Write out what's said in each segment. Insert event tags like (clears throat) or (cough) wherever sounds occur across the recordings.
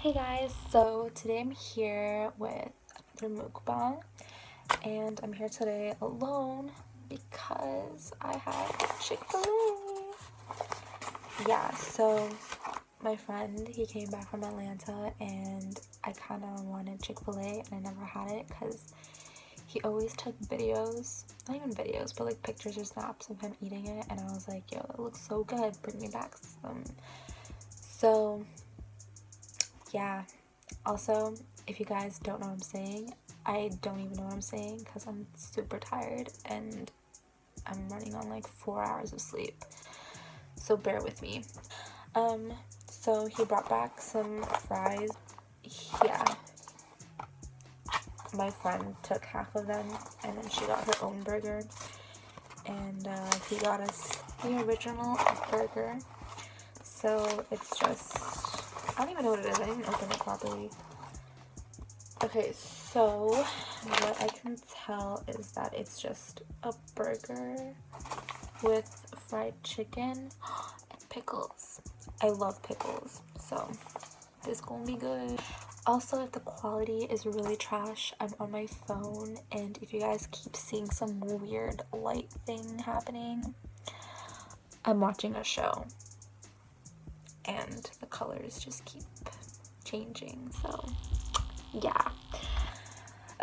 Hey guys, so today I'm here with the mukbang and I'm here today alone because I have Chick-fil-A. Yeah, so my friend, he came back from Atlanta and I kind of wanted Chick-fil-A and I never had it because he always took videos, not even videos, but like pictures or snaps of him eating it and I was like, yo, it looks so good, bring me back some. So yeah. Also if you guys don't know what i'm saying i don't even know what i'm saying because i'm super tired and i'm running on like four hours of sleep. So bear with me. Um so he brought back some fries. Yeah. My friend took half of them and then she got her own burger. And uh, he got us the original burger. So it's just I don't even know what it is. I didn't open it properly. Okay, so what I can tell is that it's just a burger with fried chicken and pickles. I love pickles, so this gonna be good. Also, if the quality is really trash, I'm on my phone, and if you guys keep seeing some weird light thing happening, I'm watching a show and the colors just keep changing so yeah.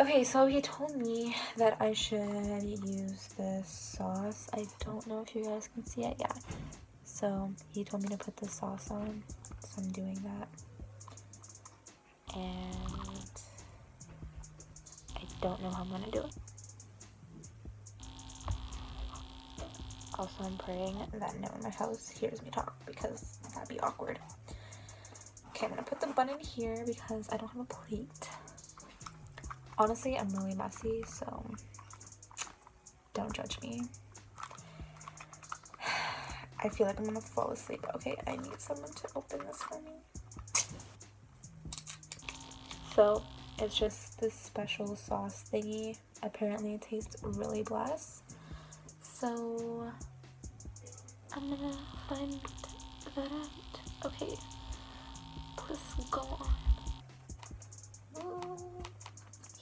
Okay so he told me that I should use this sauce. I don't know if you guys can see it yeah so he told me to put the sauce on so I'm doing that. And I don't know how I'm gonna do it Also, I'm praying that no one in my house hears me talk because that'd be awkward. Okay, I'm gonna put the bun in here because I don't have a plate. Honestly, I'm really messy, so don't judge me. (sighs) I feel like I'm gonna fall asleep. Okay, I need someone to open this for me. So, it's just this special sauce thingy. Apparently, it tastes really blessed. So I'm gonna find that out. Okay, let's go on.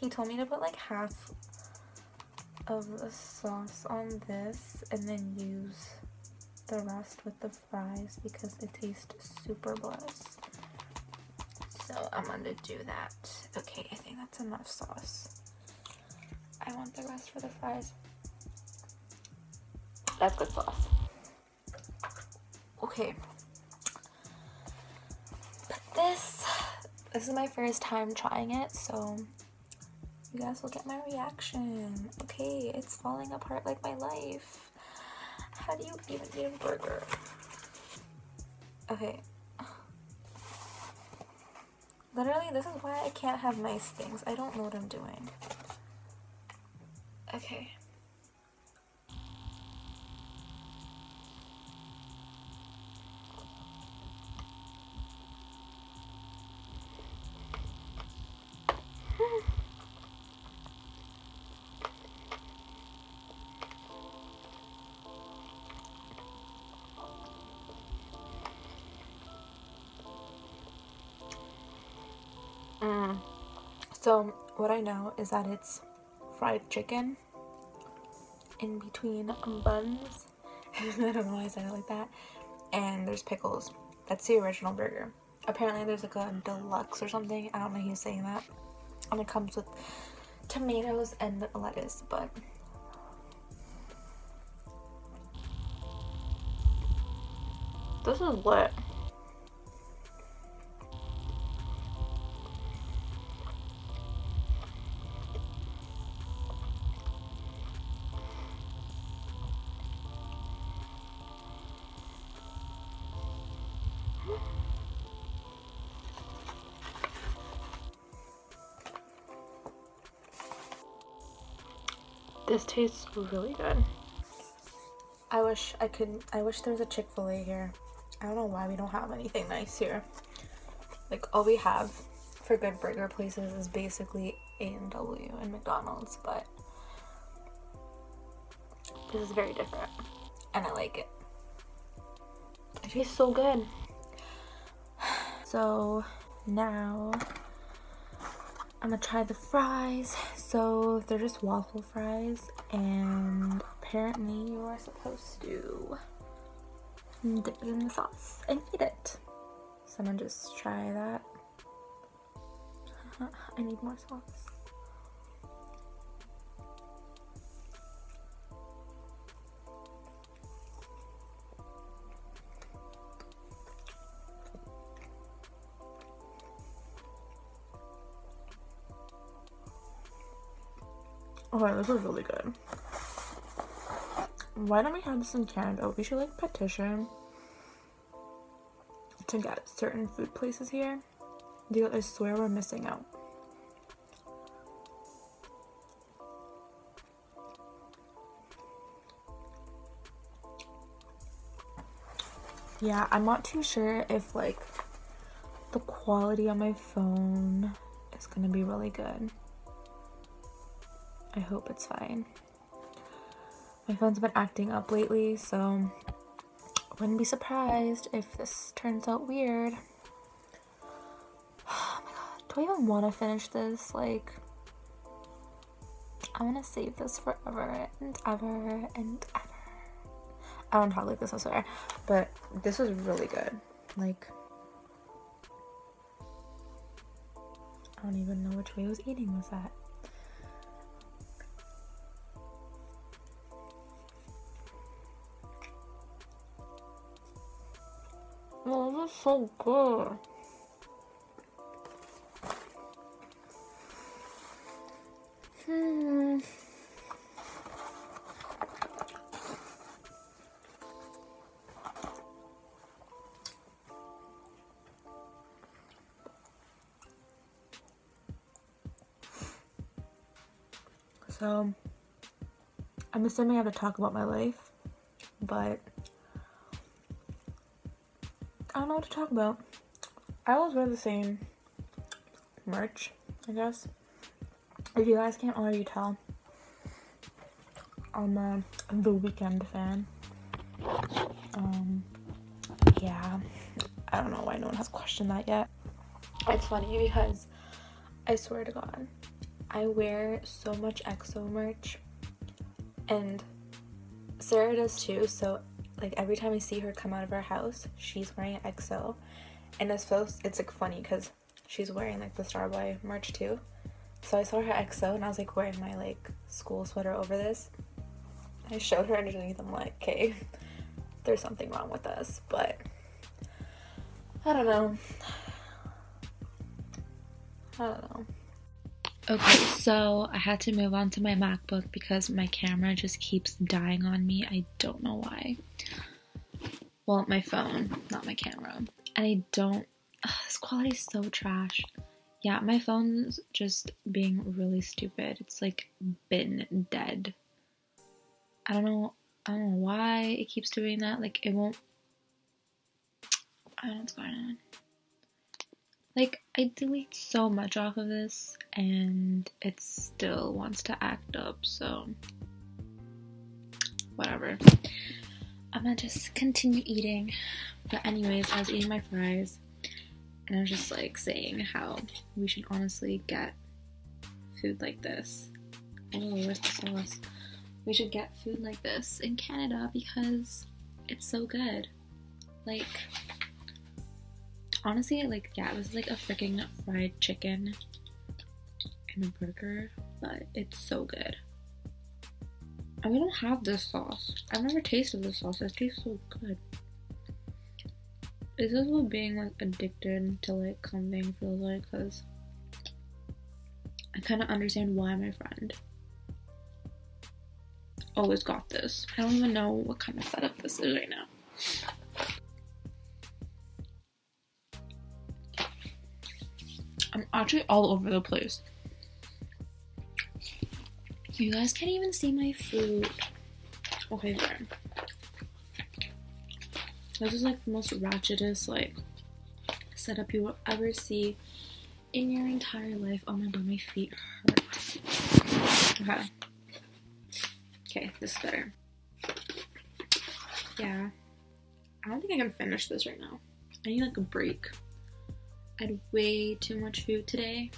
He told me to put like half of the sauce on this and then use the rest with the fries because it tastes super blessed. So I'm gonna do that. Okay, I think that's enough sauce. I want the rest for the fries. That's good sauce. Okay. But this, this is my first time trying it, so you guys will get my reaction. Okay, it's falling apart like my life. How do you even eat a burger? Okay. Literally, this is why I can't have nice things. I don't know what I'm doing. Okay. Mm. So what I know is that it's fried chicken in between buns. (laughs) I don't know why I said it like that. And there's pickles. That's the original burger. Apparently there's like a deluxe or something. I don't know who's saying that. And it comes with tomatoes and lettuce, but this is lit. This tastes really good. I wish I could, I wish there was a Chick-fil-A here. I don't know why we don't have anything nice here. Like all we have for good burger places is basically A&W and McDonald's, but this is very different and I like it. It tastes so good. (sighs) So now I'm gonna try the fries. So they're just waffle fries, and apparently you are supposed to dip it in the sauce and eat it. So I'm gonna just try that. (laughs) I need more sauce. Okay, this is really good. Why don't we have this in Canada? We should like petition to get certain food places here. Because I swear we're missing out. Yeah, I'm not too sure if like the quality on my phone is gonna be really good. I hope it's fine. My phone's been acting up lately, so wouldn't be surprised if this turns out weird. (sighs) Oh my god, do I even want to finish this? Like, I want to save this forever and ever and ever. I don't talk like this, I swear, but this is really good. Like, I don't even know which way I was eating was that. So good. Hmm. So, I'm assuming I have to talk about my life, but know what to talk about. I always wear the same merch, I guess. If you guys can't already tell, I'm a The Weeknd fan. Um, yeah, I don't know why no one has questioned that yet. It's funny because I swear to God, I wear so much EXO merch, and Sarah does too. So like every time I see her come out of her house, she's wearing EXO, and it's so it's like funny because she's wearing like the Starboy merch too. So I saw her EXO and I was like wearing my like school sweater over this. I showed her underneath. I'm like, okay, there's something wrong with us, but I don't know. I don't know. Okay, so I had to move on to my MacBook because my camera just keeps dying on me. I don't know why. Well, my phone, not my camera. And I don't. Ugh, this quality is so trash. Yeah, my phone's just being really stupid. It's like been dead. I don't know. I don't know why it keeps doing that. Like it won't. I don't know what's going on. Like, I delete so much off of this and it still wants to act up, so whatever. I'm gonna just continue eating. But, anyways, I was eating my fries and I was just like saying how we should honestly get food like this. Oh, where's the sauce? We should get food like this in Canada because it's so good. Like, honestly, like, yeah, it was like a freaking fried chicken and a burger, but it's so good. And we don't have this sauce. I've never tasted this sauce. It tastes so good. Is this what being like addicted to like something feels like? Because I kind of understand why my friend always got this. I don't even know what kind of setup this is right now. I'm actually all over the place. You guys can't even see my food. Okay, there. This is like the most ratchetest like setup you will ever see in your entire life. Oh my god, my feet hurt. Okay. Okay, this is better. Yeah. I don't think I can finish this right now. I need like a break. I had way too much food today.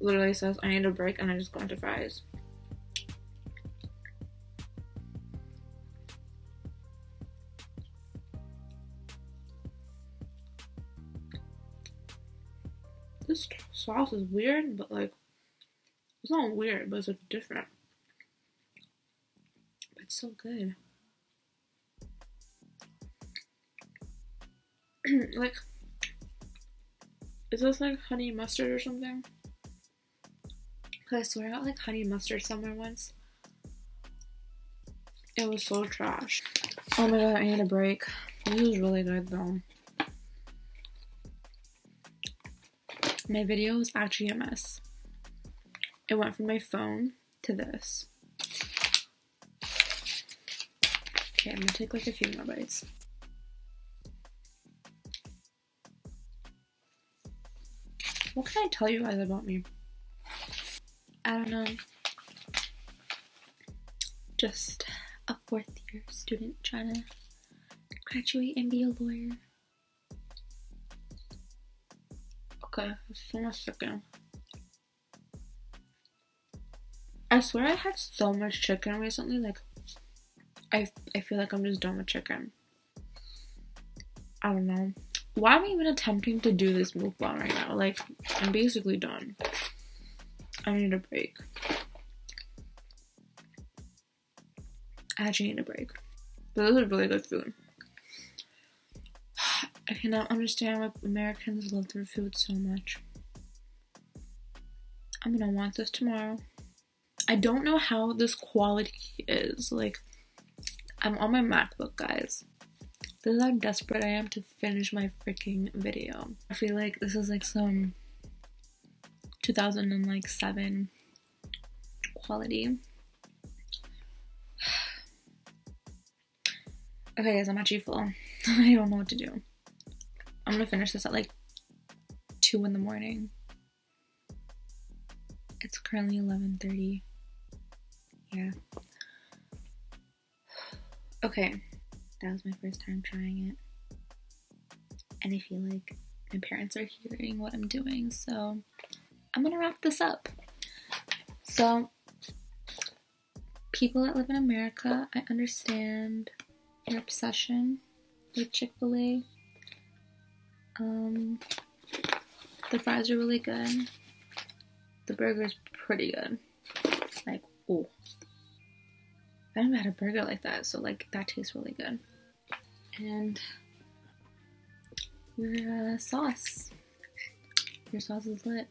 Literally says I need a break and I just go into fries. This sauce is weird, but like, it's not weird, but it's like different. It's so good. (clears throat) like, is this like honey mustard or something? Cause I swear I got like honey mustard somewhere once. It was so trash. Oh my god, I need a break. This was really good though. My video was actually a mess. It went from my phone to this. Okay, I'm gonna take like a few more bites. What can I tell you guys about me? I don't know. Just a fourth year student trying to graduate and be a lawyer. Okay, one second. I swear I had so much chicken recently, like I I feel like I'm just done with chicken. I don't know. Why am I even attempting to do this mukbang right now? Like, I'm basically done. I need a break. I actually need a break. But this is really good food. (sighs) I cannot understand why Americans love their food so much. I'm gonna want this tomorrow. I don't know how this quality is. Like, I'm on my MacBook, guys. This is how desperate I am to finish my freaking video. I feel like this is like some 2007 quality. (sighs) okay, guys, I'm actually full. (laughs) I don't know what to do. I'm gonna finish this at like 2 in the morning. It's currently 11:30. Yeah. (sighs) Okay, that was my first time trying it. And I feel like my parents are hearing what I'm doing, so I'm gonna wrap this up. So, people that live in America, I understand your obsession with Chick fil A. Um, the fries are really good. The burger's pretty good. Like, oh. I never had a burger like that, so like that tastes really good. And your uh, sauce. Your sauce is lit.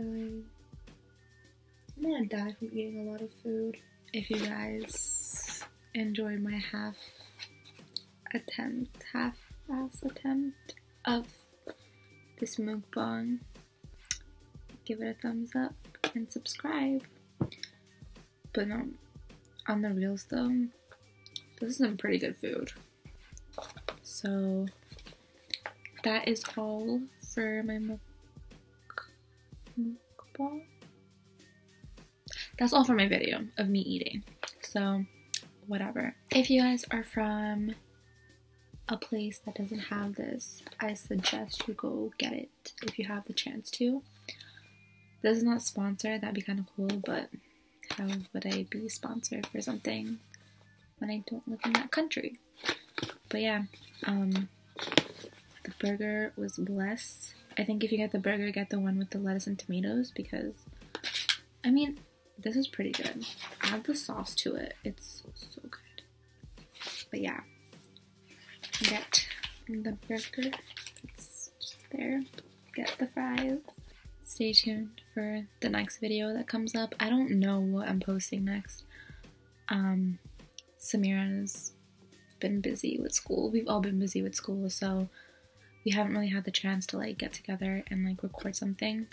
Dying. I'm gonna die from eating a lot of food. If you guys enjoyed my half attempt, half ass attempt of this mukbang, give it a thumbs up and subscribe. But no, on the reels though, this is some pretty good food. So that is all for my muk That's all for my video of me eating. So whatever. If you guys are from a place that doesn't have this, I suggest you go get it if you have the chance to. This is not sponsored, that'd be kind of cool, but how would I be sponsored for something when I don't live in that country? But yeah, um, the burger was blessed. I think if you get the burger, get the one with the lettuce and tomatoes because, I mean, this is pretty good. Add the sauce to it, it's so good. But yeah get the burger. It's just there. Get the fries. Stay tuned for the next video that comes up. I don't know what I'm posting next. Um, Samira's been busy with school. We've all been busy with school, so we haven't really had the chance to like get together and like record something.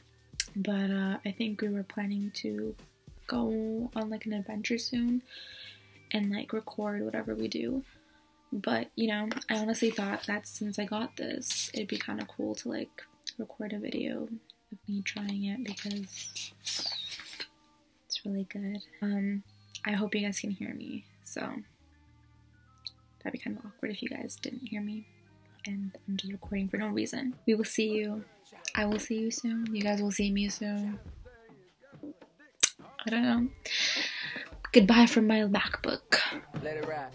But uh, I think we were planning to go on like an adventure soon and like record whatever we do. But, you know, I honestly thought that since I got this, it'd be kind of cool to like record a video of me trying it because it's really good. Um, I hope you guys can hear me. So that'd be kind of awkward if you guys didn't hear me and I'm just recording for no reason. We will see you. I will see you soon. You guys will see me soon. I don't know. Goodbye from my MacBook. Let it rap.